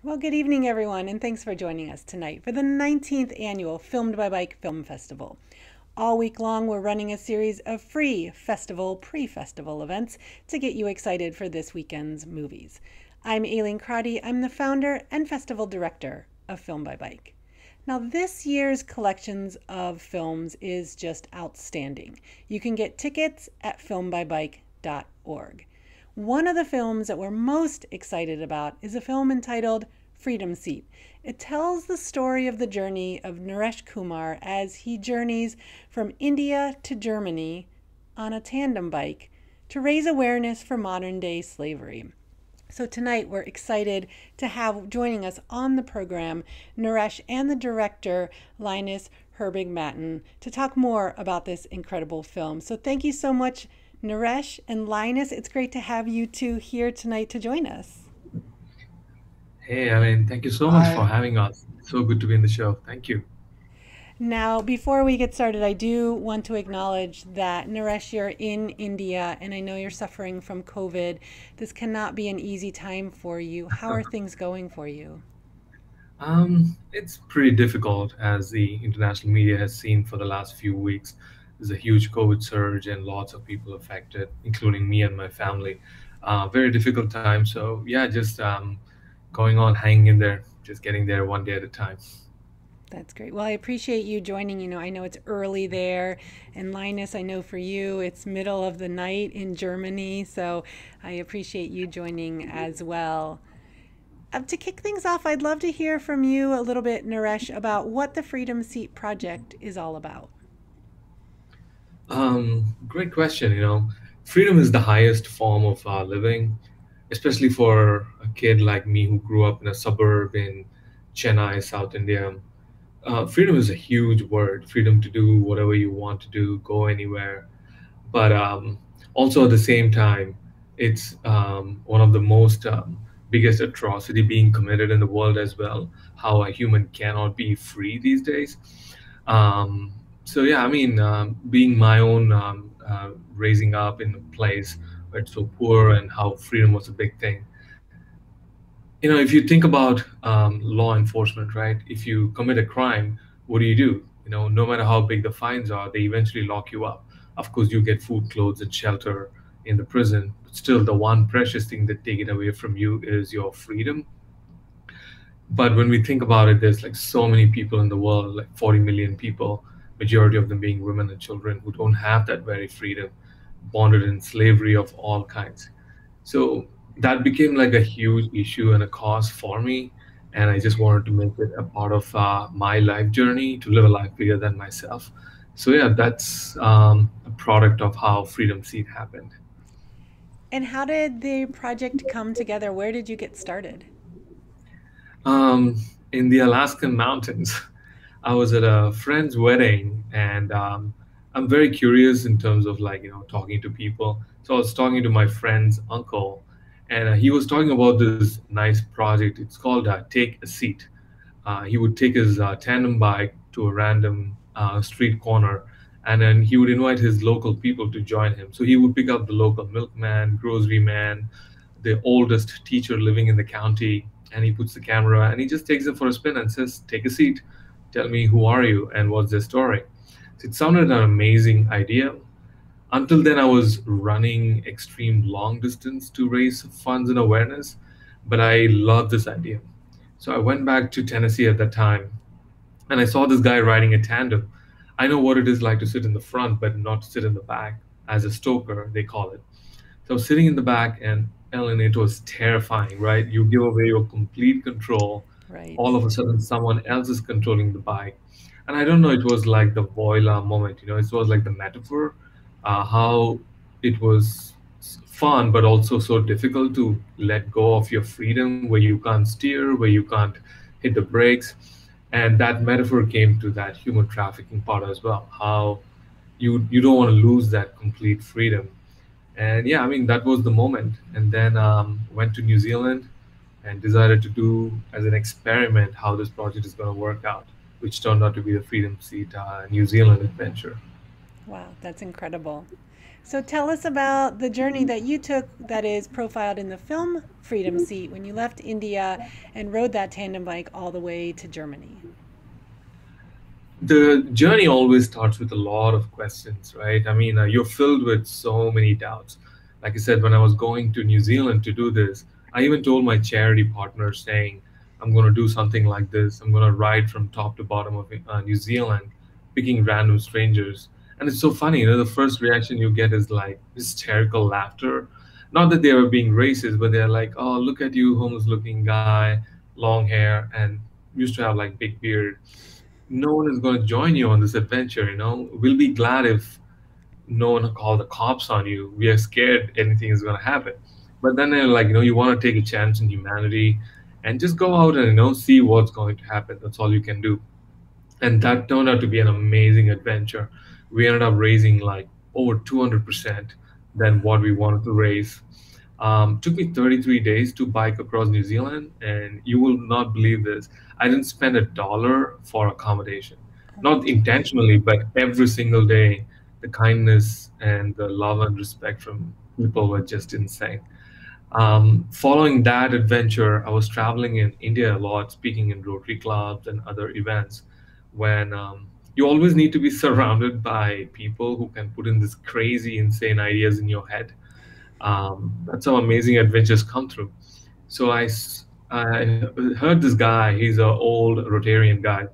Well, good evening, everyone, and thanks for joining us tonight for the 19th annual Filmed by Bike Film Festival. All week long, we're running a series of free festival, pre festival events to get you excited for this weekend's movies. I'm Ayleen Crotty. I'm the founder and festival director of Film by Bike. Now, this year's collections of films is just outstanding. You can get tickets at filmbybike.org. One of the films that we're most excited about is a film entitled Freedom Seat. It tells the story of the journey of Naresh Kumar as he journeys from India to Germany on a tandem bike to raise awareness for modern day slavery. So tonight we're excited to have joining us on the program Naresh and the director Linus Herbig Matten to talk more about this incredible film. So thank you so much, Naresh and Linus. It's great to have you two here tonight to join us. Hey, I mean, thank you so much Hi. for having us. So good to be in the show. Thank you. Now, before we get started, I do want to acknowledge that Naresh, you're in India, and I know you're suffering from COVID. This cannot be an easy time for you. How are things going for you? Um, it's pretty difficult, as the international media has seen for the last few weeks. There's a huge COVID surge and lots of people affected, including me and my family. Uh, very difficult time. So yeah, just um, going on, hanging in there, just getting there one day at a time. That's great. Well, I appreciate you joining. You know, I know it's early there, and Linus, I know for you it's middle of the night in Germany, so I appreciate you joining as well. Uh, to kick things off, I'd love to hear from you a little bit, Naresh, about what the Freedom Seat Project is all about. Um, great question. You know, freedom is the highest form of uh, living especially for a kid like me who grew up in a suburb in Chennai, South India. Uh, freedom is a huge word. Freedom to do whatever you want to do, go anywhere. But um, also at the same time, it's um, one of the most um, biggest atrocity being committed in the world as well. How a human cannot be free these days. Um, so yeah, I mean, uh, being my own um, uh, raising up in a place right? So poor and how freedom was a big thing. You know, if you think about um, law enforcement, right? If you commit a crime, what do you do? You know, no matter how big the fines are, they eventually lock you up. Of course, you get food, clothes, and shelter in the prison. But still, the one precious thing that taken away from you is your freedom. But when we think about it, there's like so many people in the world, like 40 million people, majority of them being women and children, who don't have that very freedom bonded in slavery of all kinds. So that became like a huge issue and a cause for me. And I just wanted to make it a part of uh, my life journey to live a life bigger than myself. So yeah, that's um, a product of how Freedom Seat happened. And how did the project come together? Where did you get started? Um, in the Alaskan mountains. I was at a friend's wedding, and um, I'm very curious in terms of like you know talking to people. So I was talking to my friend's uncle, and uh, he was talking about this nice project. It's called uh, Take a Seat. Uh, he would take his uh, tandem bike to a random uh, street corner, and then he would invite his local people to join him. So he would pick up the local milkman, grocery man, the oldest teacher living in the county, and he puts the camera and he just takes them for a spin and says, "Take a seat. Tell me who are you and what's their story." It sounded an amazing idea. Until then, I was running extreme long distance to raise funds and awareness, but I loved this idea. So I went back to Tennessee at that time and I saw this guy riding a tandem. I know what it is like to sit in the front, but not sit in the back as a stoker, they call it. So sitting in the back and Ayleen, it was terrifying, right? You give away your complete control. Right. All of a sudden, someone else is controlling the bike and I don't know, it was like the voila moment, you know, it was like the metaphor, uh, how it was fun, but also so difficult to let go of your freedom where you can't steer, where you can't hit the brakes. And that metaphor came to that human trafficking part as well, how you you don't want to lose that complete freedom. And yeah, I mean, that was the moment. And then um, went to New Zealand and decided to do as an experiment how this project is going to work out which turned out to be the Freedom Seat uh, New Zealand adventure. Wow, that's incredible. So tell us about the journey that you took that is profiled in the film Freedom Seat when you left India and rode that tandem bike all the way to Germany. The journey always starts with a lot of questions, right? I mean, uh, you're filled with so many doubts. Like I said, when I was going to New Zealand to do this, I even told my charity partner saying, I'm going to do something like this. I'm going to ride from top to bottom of uh, New Zealand, picking random strangers. And it's so funny you know the first reaction you get is like hysterical laughter. Not that they were being racist but they're like oh look at you homeless looking guy long hair and used to have like big beard. No one is going to join you on this adventure you know? We'll be glad if no one call the cops on you. We are scared anything is going to happen but then they're like you know you want to take a chance in humanity and just go out and you know see what's going to happen that's all you can do and that turned out to be an amazing adventure we ended up raising like over 200% than what we wanted to raise. Um, took me 33 days to bike across New Zealand, and you will not believe this. I didn't spend a dollar for accommodation, not intentionally, but every single day, the kindness and the love and respect from people were just insane. Um, following that adventure, I was traveling in India a lot, speaking in Rotary clubs and other events. When um, you always need to be surrounded by people who can put in this crazy, insane ideas in your head. Um, that's how amazing adventures come through. So I, I heard this guy, he's an old Rotarian guy.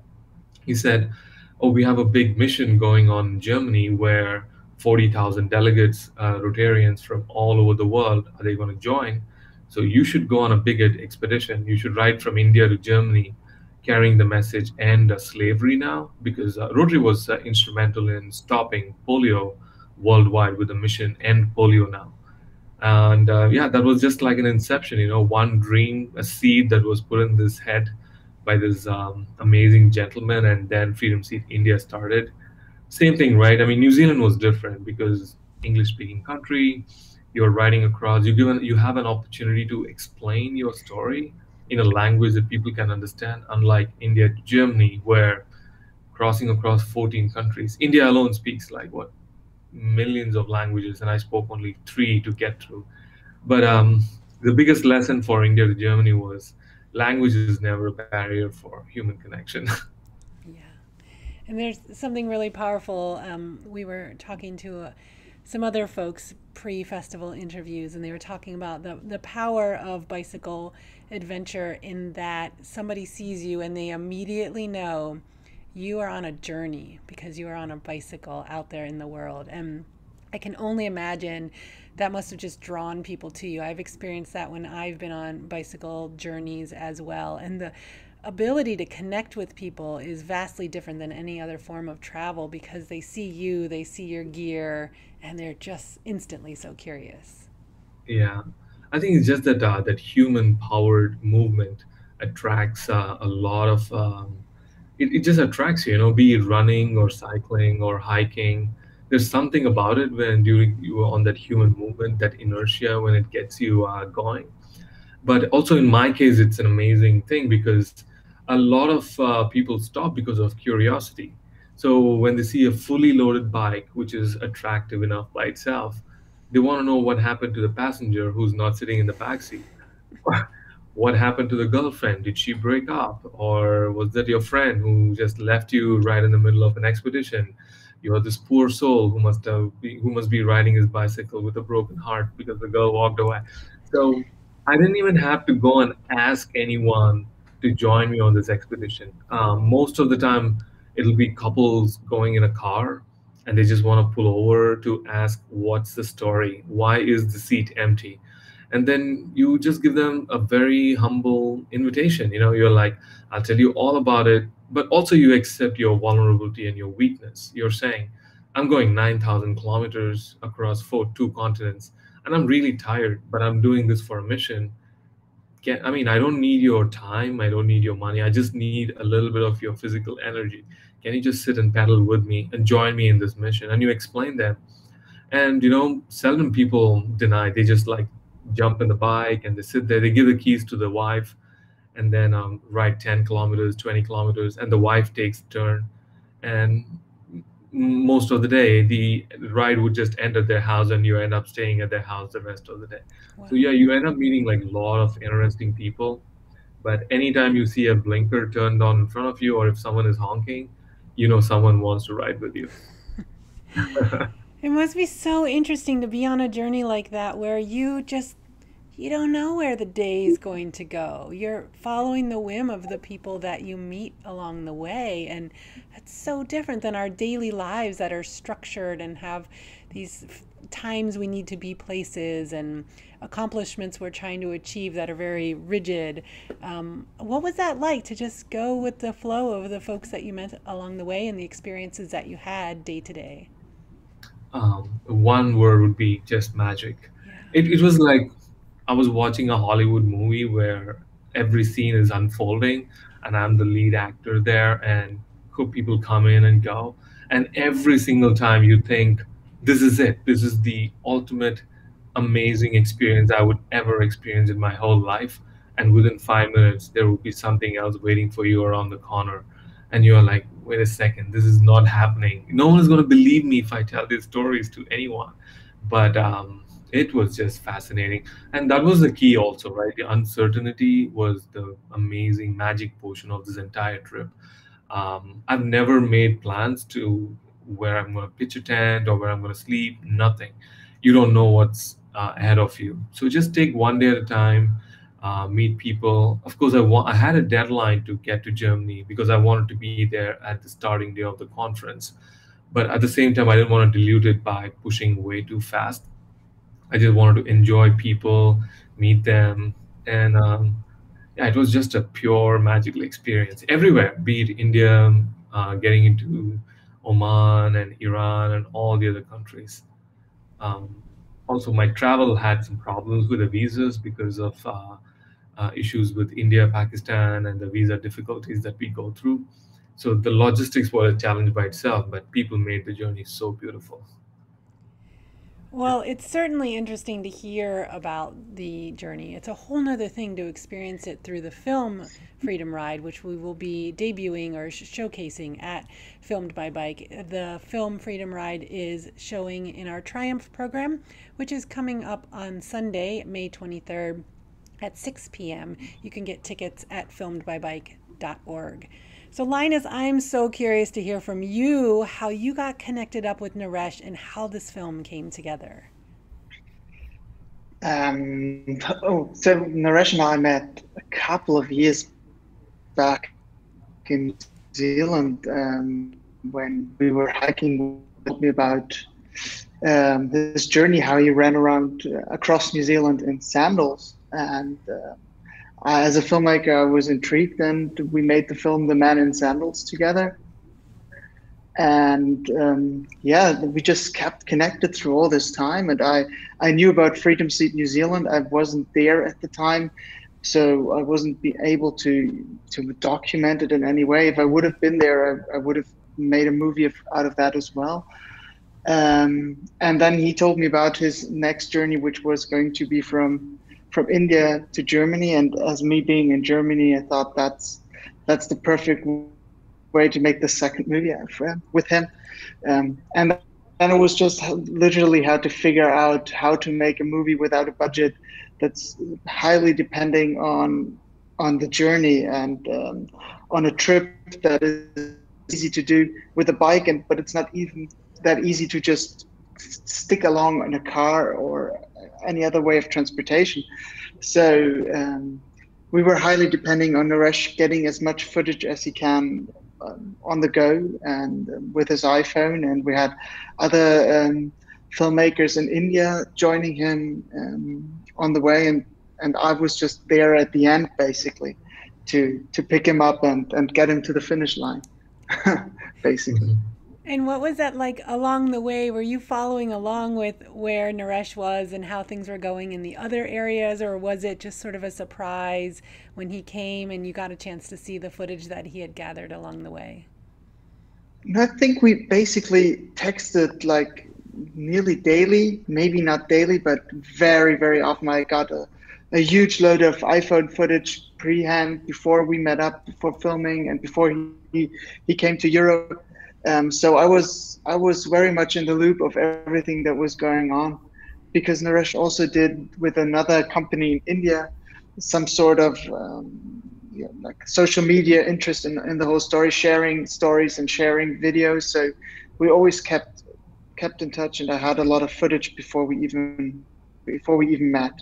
He said, Oh, we have a big mission going on in Germany where 40,000 delegates, uh, Rotarians from all over the world, are they going to join? So you should go on a big expedition. You should ride from India to Germany carrying the message end slavery now because uh, Rotary was uh, instrumental in stopping polio worldwide with the mission end polio now. And uh, yeah, that was just like an inception, you know, one dream, a seed that was put in this head by this um, amazing gentleman, and then Freedom Seat India started. Same thing, right? I mean, New Zealand was different because English-speaking country, you're riding across, you given you have an opportunity to explain your story in a language that people can understand, unlike India Germany, where crossing across 14 countries, India alone speaks like what millions of languages, and I spoke only three to get through. But um, the biggest lesson for India to Germany was language is never a barrier for human connection. and there's something really powerful. Um, we were talking to. A, some other folks pre-festival interviews and they were talking about the, the power of bicycle adventure in that somebody sees you and they immediately know you are on a journey because you are on a bicycle out there in the world and i can only imagine that must have just drawn people to you i've experienced that when i've been on bicycle journeys as well and the ability to connect with people is vastly different than any other form of travel because they see you, they see your gear, and they're just instantly so curious. Yeah, I think it's just that uh, that human-powered movement attracts uh, a lot of. Um, it, it just attracts you, you know, be it running or cycling or hiking. There's something about it when during you on that human movement, that inertia when it gets you uh, going. But also in my case, it's an amazing thing because a lot of uh, people stop because of curiosity. So when they see a fully loaded bike, which is attractive enough by itself, they want to know what happened to the passenger who's not sitting in the back seat. what happened to the girlfriend? Did she break up, or was that your friend who just left you right in the middle of an expedition? You're this poor soul who must have be, who must be riding his bicycle with a broken heart because the girl walked away. So I didn't even have to go and ask anyone to join me on this expedition. Um, most of the time, it'll be couples going in a car and they just want to pull over to ask, What's the story? Why is the seat empty? And then you just give them a very humble invitation. You know, you're like, I'll tell you all about it, but also you accept your vulnerability and your weakness. You're saying, I'm going 9,000 kilometers across four, two continents, and I'm really tired, but I'm doing this for a mission can i mean i don't need your time i don't need your money i just need a little bit of your physical energy. Can you just sit and paddle with me and join me in this mission? And you explain that. And you know seldom people deny they just like jump in the bike and they sit there they give the keys to the wife and then um, ride 10 kilometers 20 kilometers and the wife takes turn. And most of the day the ride would just end at their house and you end up staying at their house the rest of the day wow. so yeah you end up meeting like a lot of interesting people but anytime you see a blinker turned on in front of you or if someone is honking you know someone wants to ride with you it must be so interesting to be on a journey like that where you just you don't know where the day is going to go. You're following the whim of the people that you meet along the way. And that's so different than our daily lives that are structured and have these times we need to be places and accomplishments we're trying to achieve that are very rigid. Um, what was that like to just go with the flow of the folks that you met along the way and the experiences that you had day to day? Um, one word would be just magic. Yeah. It, it was like I was watching a Hollywood movie where every scene is unfolding and I'm the lead actor there and people come in and go. And every single time you think, this is it. This is the ultimate amazing experience I would ever experience in my whole life. And within five minutes, there will be something else waiting for you around the corner. And you're like, wait a second, this is not happening. No one is going to believe me if I tell these stories to anyone. But um, it was just fascinating. And that was the key also right? The uncertainty was the amazing magic portion of this entire trip. Um, i've never made plans to where i'm going to pitch a tent or where i'm going to sleep nothing. You don't know what's uh, ahead of you. So just take one day at a time uh, meet people. Of course i want i had a deadline to get to germany because i wanted to be there at the starting day of the conference. But at the same time i didn't want to dilute it by pushing way too fast I just wanted to enjoy people, meet them, and um, yeah, it was just a pure magical experience everywhere. Be it India, uh, getting into Oman and Iran and all the other countries. Um, also, my travel had some problems with the visas because of uh, uh, issues with India, Pakistan, and the visa difficulties that we go through. So the logistics was a challenge by itself, but people made the journey so beautiful. Well, it's certainly interesting to hear about the journey. It's a whole nother thing to experience it through the film Freedom Ride, which we will be debuting or showcasing at Filmed by Bike. The film Freedom Ride is showing in our Triumph program, which is coming up on Sunday, May 23rd at 6 p.m. You can get tickets at filmedbybike.org. So, Linus, I'm so curious to hear from you how you got connected up with Naresh and how this film came together. Um, oh, so Naresh and I met a couple of years back in New Zealand um, when we were hiking. Told me about um, this journey, how he ran around uh, across New Zealand in sandals, and uh, uh, as a filmmaker, I was intrigued, and we made the film "The Man in Sandals" together. And um, yeah, we just kept connected through all this time. And I, I knew about Freedom Seat New Zealand. I wasn't there at the time, so I wasn't be able to to document it in any way. If I would have been there, I, I would have made a movie of, out of that as well. Um, and then he told me about his next journey, which was going to be from from India to Germany. And as me being in Germany, I thought that's that's the perfect way to make the second movie with him. Um, and then it was just literally how to figure out how to make a movie without a budget that's highly depending on on the journey and um, on a trip that is easy to do with a bike and but it's not even that easy to just stick along in a car or any other way of transportation. So um, we were highly depending on Naresh getting as much footage as he can um, on the go and with his iPhone. And we had other um, filmmakers in India joining him um, on the way. And, and I was just there at the end, basically, to, to pick him up and, and get him to the finish line, basically. Mm-hmm. And what was that like along the way? Were you following along with where Naresh was and how things were going in the other areas, or was it just sort of a surprise when he came and you got a chance to see the footage that he had gathered along the way? I think we basically texted like nearly daily, maybe not daily, but very, very often. I got a, a huge load of iPhone footage pre-hand before we met up, for filming, and before he, he came to Europe Um, so I was I was very much in the loop of everything that was going on, because Naresh also did with another company in India, some sort of um, you know, like social media interest in, in the whole story, sharing stories and sharing videos. So we always kept kept in touch, and I had a lot of footage before we even before we even met.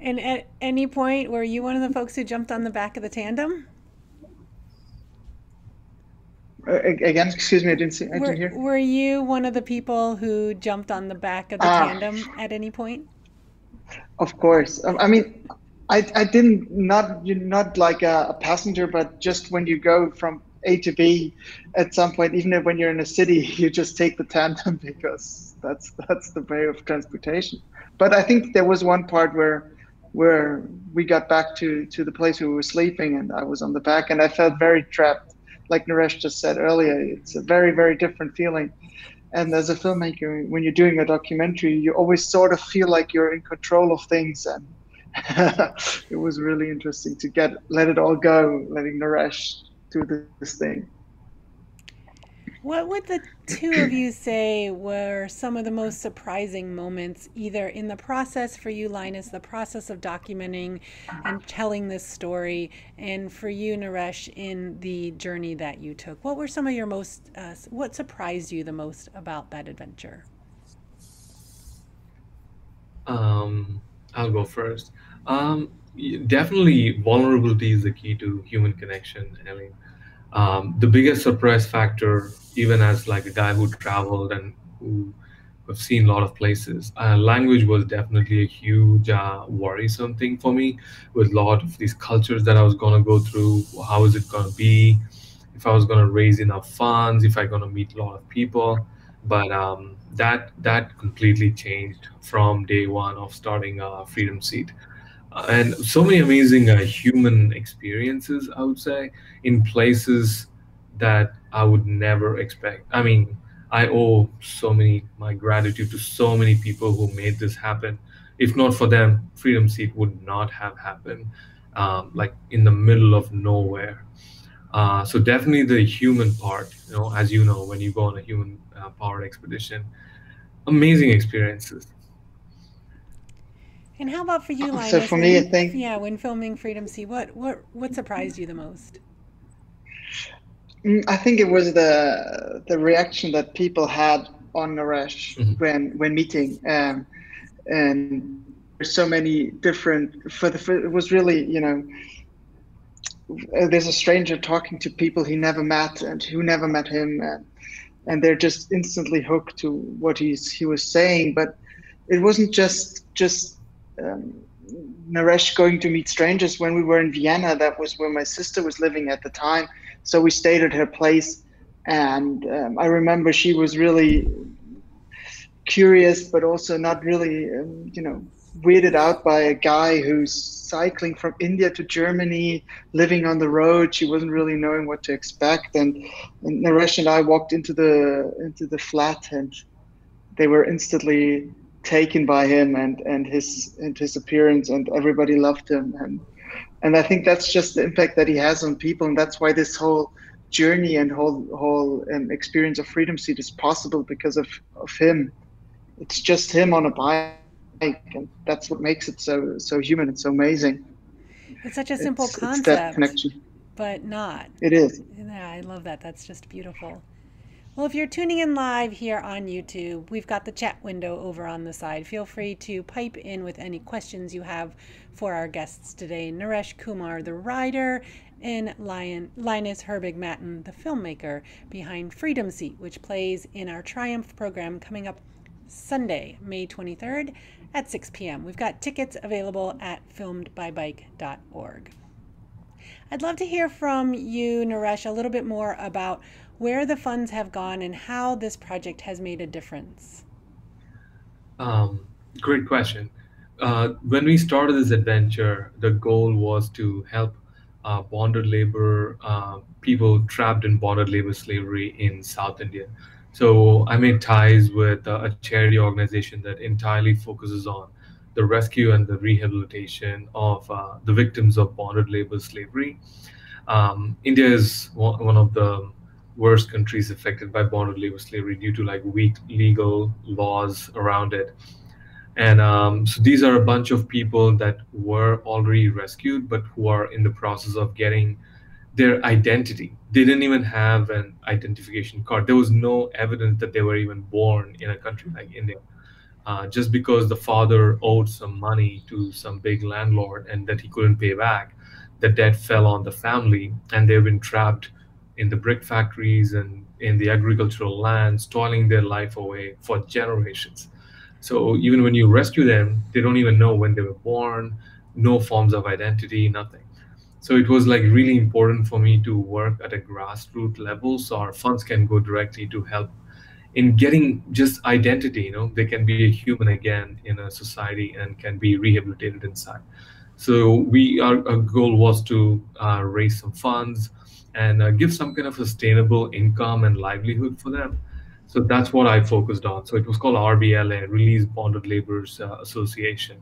And at any point, were you one of the folks who jumped on the back of the tandem? Uh, again, excuse me, I didn't see. I were, didn't hear. Were you one of the people who jumped on the back of the ah. tandem at any point? Of course. Um, I mean, I, I didn't not you not like a, a, passenger, but just when you go from A to B, at some point, even when you're in a city, you just take the tandem because that's that's the way of transportation. But I think there was one part where where we got back to to the place where we were sleeping, and I was on the back, and I felt very trapped like Naresh just said earlier, it's a very, very different feeling. And as a filmmaker, when you're doing a documentary, you always sort of feel like you're in control of things. And it was really interesting to get let it all go, letting Naresh do this thing. What would the two of you say were some of the most surprising moments, either in the process for you, Linus, the process of documenting and telling this story, and for you, Naresh, in the journey that you took? What were some of your most, uh, what surprised you the most about that adventure? Um, I'll go first. Um, definitely, vulnerability is the key to human connection. I mean, um, the biggest surprise factor even as like a guy who traveled and who have seen a lot of places. Uh, language was definitely a huge uh, worrisome thing for me with a lot of these cultures that I was going to go through. How is it going to be? If I was going to raise enough funds, if I'm going to meet a lot of people. But um, that that completely changed from day one of starting uh, Freedom Seat. And so many amazing uh, human experiences, I would say, in places that I would never expect. I mean, I owe so many my gratitude to so many people who made this happen. If not for them, Freedom Seat would not have happened. Um, like in the middle of nowhere. Uh, so definitely the human part. You know, as you know, when you go on a human uh, powered expedition, amazing experiences. And how about for you, Linus? So for me, I think yeah, when filming Freedom Seat, what what what surprised you the most? Mm, I think it was the the reaction that people had on Naresh mm-hmm. when when meeting, um, and there's so many different. For the for, it was really you know, there's a stranger talking to people he never met and who never met him, and, and they're just instantly hooked to what he's he was saying. But it wasn't just just. Um, Naresh going to meet strangers when we were in Vienna. That was where my sister was living at the time so we stayed at her place, and um, I remember she was really curious, but also not really, um, you know, weirded out by a guy who's cycling from India to Germany, living on the road. She wasn't really knowing what to expect, and, and Naresh and I walked into the into the flat, and they were instantly taken by him and and his and his appearance, and everybody loved him and and I think that's just the impact that he has on people, and that's why this whole journey and whole whole um, experience of Freedom Seat is possible because of of him. It's just him on a bike, and that's what makes it so so human and so amazing. It's such a simple it's, concept, it's that connection. but not. It is. Yeah, I love that. That's just beautiful. Well, if you're tuning in live here on YouTube, we've got the chat window over on the side. Feel free to pipe in with any questions you have for our guests today Naresh Kumar, the writer, and Lion, Linus Herbig Matten, the filmmaker behind Freedom Seat, which plays in our Triumph program coming up Sunday, May 23rd at 6 p.m. We've got tickets available at filmedbybike.org. I'd love to hear from you, Naresh, a little bit more about where the funds have gone and how this project has made a difference. Um, great question. Uh, when we started this adventure, the goal was to help uh, bonded labor uh, people trapped in bonded labor slavery in South India. So I made ties with a charity organization that entirely focuses on the rescue and the rehabilitation of uh, the victims of bonded labor slavery. Um, India is one of the worst countries affected by bonded labor slavery due to like weak legal laws around it. And um, so these are a bunch of people that were already rescued, but who are in the process of getting their identity. They didn't even have an identification card. There was no evidence that they were even born in a country like India. Uh, just because the father owed some money to some big landlord and that he couldn't pay back, the debt fell on the family and they've been trapped in the brick factories and in the agricultural lands, toiling their life away for generations. So even when you rescue them, they don't even know when they were born, no forms of identity, nothing. So it was like really important for me to work at a grassroots level so our funds can go directly to help in getting just identity, you know, they can be a human again in a society and can be rehabilitated inside. So we our, our goal was to uh, raise some funds and uh, give some kind of sustainable income and livelihood for them. So that's what I focused on. So it was called RBLA, Release Bonded Laborers uh, Association.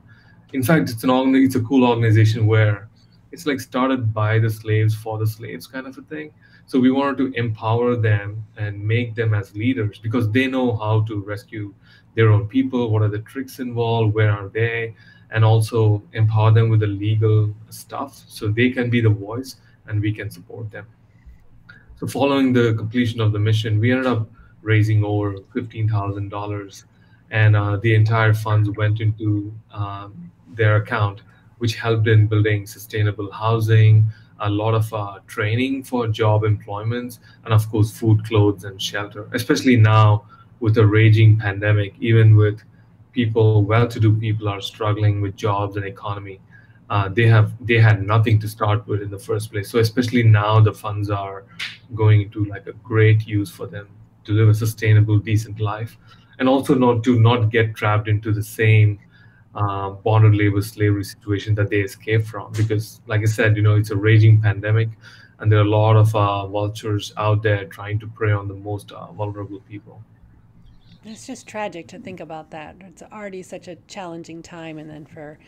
In fact, it's an it's a cool organization where it's like started by the slaves for the slaves kind of a thing. So we wanted to empower them and make them as leaders because they know how to rescue their own people. What are the tricks involved? Where are they? and also empower them with the legal stuff so they can be the voice and we can support them. So following the completion of the mission, we ended up raising over $15,000 and uh, the entire funds went into um, their account, which helped in building sustainable housing, a lot of uh, training for job employments, and of course, food, clothes, and shelter, especially now with a raging pandemic, even with people, well-to-do people, are struggling with jobs and economy. Uh, they have they had nothing to start with in the first place. So especially now, the funds are going into like a great use for them to live a sustainable, decent life, and also not to not get trapped into the same uh, bonded labor slavery situation that they escaped from. Because, like I said, you know, it's a raging pandemic, and there are a lot of uh, vultures out there trying to prey on the most uh, vulnerable people. It's just tragic to think about that. It's already such a challenging time, and then for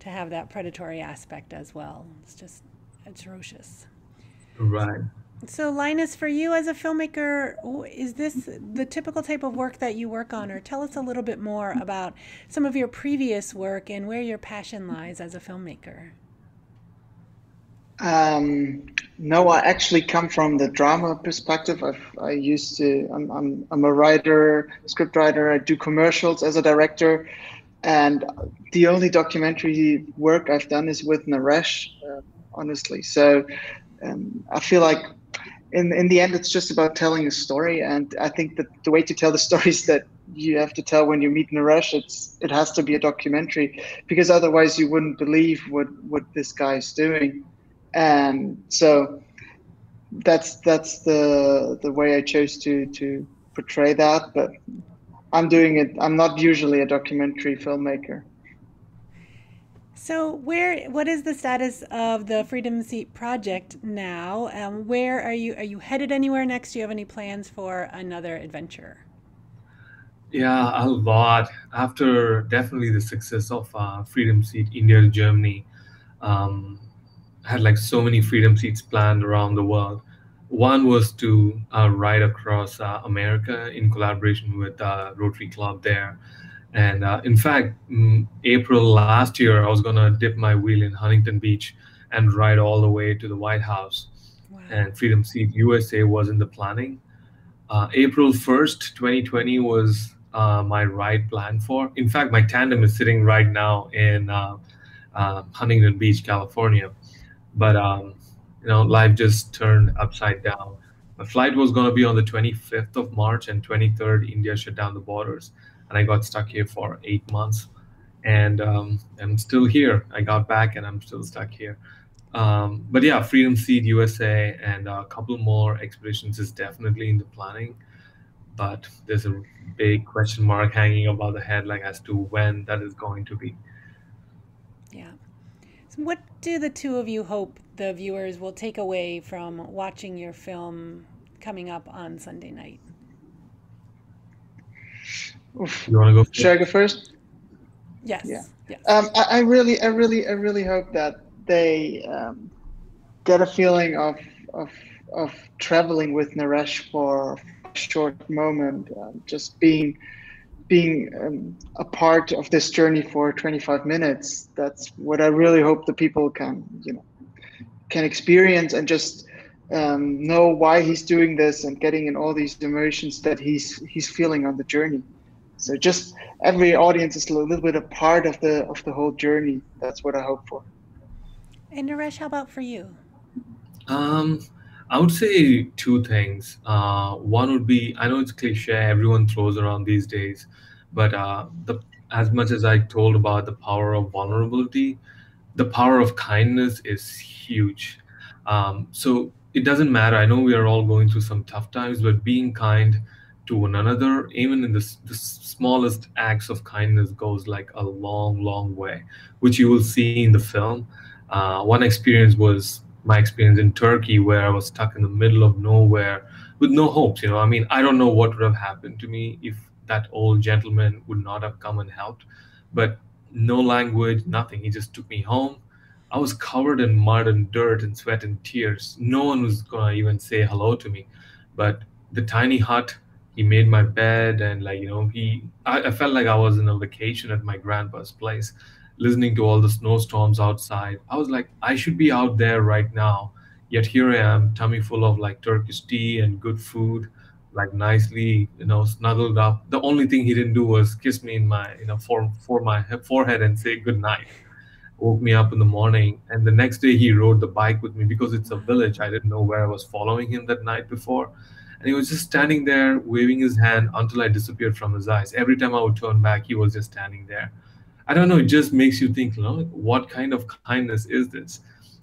to have that predatory aspect as well. It's just atrocious. Right. So, Linus, for you as a filmmaker, is this the typical type of work that you work on, or tell us a little bit more about some of your previous work and where your passion lies as a filmmaker? Um, no, I actually come from the drama perspective. I've, I used to, I'm, I'm, I'm a writer, script writer. I do commercials as a director. And the only documentary work I've done is with Naresh, uh, honestly. So um, I feel like in, in the end, it's just about telling a story. And I think that the way to tell the stories that you have to tell when you meet Naresh, it's, it has to be a documentary because otherwise you wouldn't believe what, what this guy is doing and so that's that's the the way I chose to to portray that. But I'm doing it. I'm not usually a documentary filmmaker. So, where what is the status of the Freedom Seat project now? Um, where are you? Are you headed anywhere next? Do you have any plans for another adventure? Yeah, a lot. After definitely the success of uh, Freedom Seat India to Germany, um, had like so many freedom seats planned around the world. One was to uh, ride across uh, America in collaboration with uh, Rotary Club there. And uh, in fact, mm, April last year, I was going to dip my wheel in Huntington Beach and ride all the way to the White House. Wow. And Freedom Seat USA was in the planning. Uh, April 1st, 2020 was uh, my ride planned for. In fact, my tandem is sitting right now in Huntington Beach, California but um, you know, life just turned upside down. My flight was going to be on the 25th of March, and 23rd, India shut down the borders, and I got stuck here for eight months. And um, I'm still here. I got back, and I'm still stuck here. Um, but yeah, Freedom Seat USA and a couple more expeditions is definitely in the planning. But there's a big question mark hanging above the head, like as to when that is going to be. Yeah. So what do the two of you hope the viewers will take away from watching your film coming up on Sunday night? Oof. You want to go? Should I go first? Yes. Yeah. Yes. Um, I, I, really, I really, I really hope that they um, get a feeling of of of traveling with Naresh for a short moment, uh, just being being um, a part of this journey for 25 minutes. That's what I really hope the people can you know can experience and just um, know why he's doing this and getting in all these emotions that he's he's feeling on the journey. So just every audience is a little bit a part of the of the whole journey. That's what I hope for. And Naresh, how about for you? Um, I would say two things. Uh, one would be I know it's cliche, everyone throws around these days, but uh, the as much as I told about the power of vulnerability, the power of kindness is huge. Um, so it doesn't matter. I know we are all going through some tough times, but being kind to one another, even in the, the smallest acts of kindness, goes like a long, long way, which you will see in the film. Uh, one experience was my experience in Turkey, where I was stuck in the middle of nowhere with no hopes. You know, I mean, I don't know what would have happened to me if that old gentleman would not have come and helped, but no language, nothing. He just took me home. I was covered in mud and dirt and sweat and tears. No one was gonna even say hello to me, but the tiny hut. He made my bed and like you know he. I, I felt like I was in a vacation at my grandpa's place listening to all the snowstorms outside. I was like, I should be out there right now. Yet here I am, tummy full of like Turkish tea and good food, like nicely, you know, snuggled up. The only thing he didn't do was kiss me in my, you know, for for my forehead and say good night. Woke me up in the morning, and the next day he rode the bike with me because it's a village. I didn't know where I was following him that night before, and he was just standing there waving his hand until I disappeared from his eyes. Every time I would turn back, he was just standing there I don't know, it just makes you think, you know, what kind of kindness is this?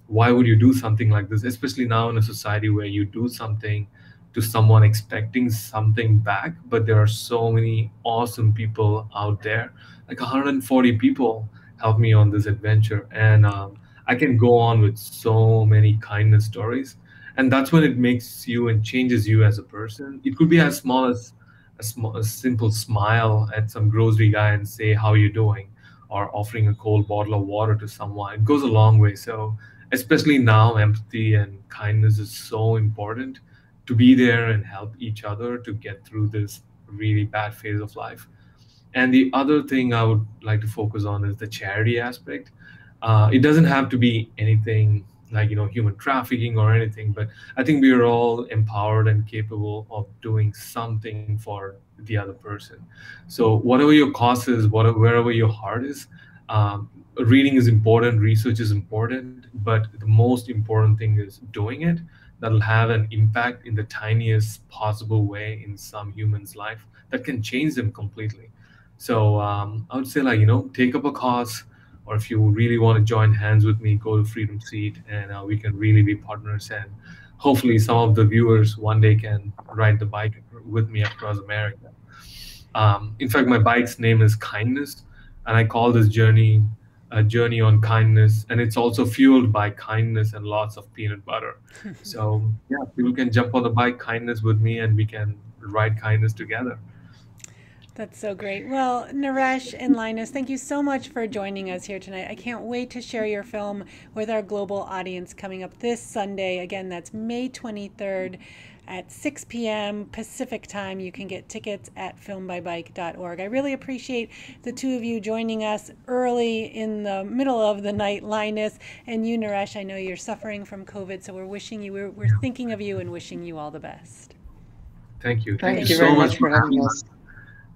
Why would you do something like this? Especially now in a society where you do something to someone expecting something back, but there are so many awesome people out there. Like 140 people helped me on this adventure. And um, I can go on with so many kindness stories. And that's when it makes you and changes you as a person. It could be as small as a, small, a simple smile at some grocery guy and say, How you doing? or offering a cold bottle of water to someone it goes a long way so especially now empathy and kindness is so important to be there and help each other to get through this really bad phase of life and the other thing i would like to focus on is the charity aspect uh, it doesn't have to be anything like you know human trafficking or anything but i think we are all empowered and capable of doing something for the other person. So whatever your cause is whatever wherever your heart is um, reading is important research is important but the most important thing is doing it that'll have an impact in the tiniest possible way in some human's life that can change them completely. So um, i would say like you know take up a cause or if you really want to join hands with me, go to Freedom Seat and uh, we can really be partners. And hopefully, some of the viewers one day can ride the bike with me across America. Um, in fact, my bike's name is Kindness, and I call this journey a journey on kindness, and it's also fueled by kindness and lots of peanut butter. so, yeah, people can jump on the bike kindness with me, and we can ride kindness together. That's so great. Well, Naresh and Linus, thank you so much for joining us here tonight. I can't wait to share your film with our global audience coming up this Sunday. Again, that's May 23rd at 6 p.m. Pacific time. You can get tickets at filmbybike.org. I really appreciate the two of you joining us early in the middle of the night, Linus. And you, Naresh, I know you're suffering from COVID, so we're wishing you, we're, we're thinking of you and wishing you all the best. Thank you. Thank, Thank you, you so much for having us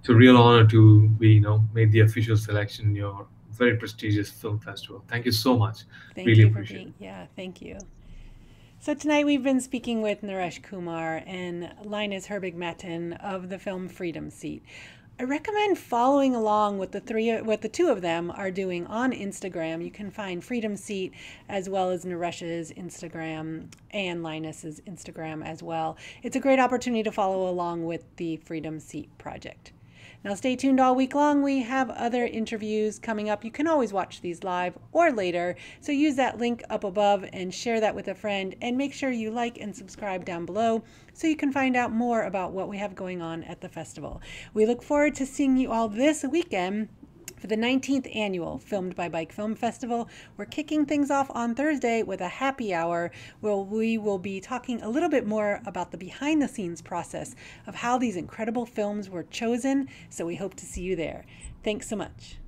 it's a real honor to be, you know, made the official selection in your very prestigious film festival. Thank you so much. Thank really you appreciate being, it. Yeah, thank you. So tonight we've been speaking with Naresh Kumar and Linus Herbig Matten of the film Freedom Seat. I recommend following along with the three, what the two of them are doing on Instagram. You can find Freedom Seat as well as Naresh's Instagram and Linus's Instagram as well. It's a great opportunity to follow along with the Freedom Seat project. Now, stay tuned all week long. We have other interviews coming up. You can always watch these live or later. So use that link up above and share that with a friend. And make sure you like and subscribe down below so you can find out more about what we have going on at the festival. We look forward to seeing you all this weekend For the 19th annual Filmed by Bike Film Festival, we're kicking things off on Thursday with a happy hour where we will be talking a little bit more about the behind the scenes process of how these incredible films were chosen. So we hope to see you there. Thanks so much.